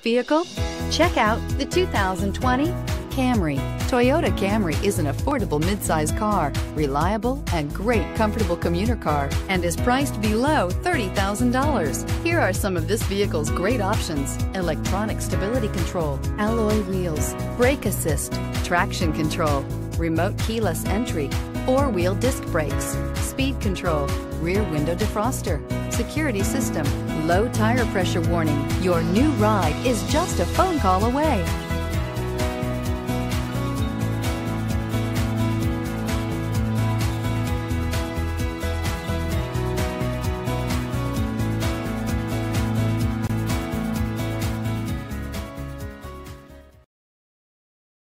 vehicle? Check out the 2020 Camry. Toyota Camry is an affordable midsize car, reliable and great comfortable commuter car, and is priced below $30,000. Here are some of this vehicle's great options. Electronic stability control, alloy wheels, brake assist, traction control, remote keyless entry, four-wheel disc brakes, speed control, rear window defroster, security system, low tire pressure warning. Your new ride is just a phone call away.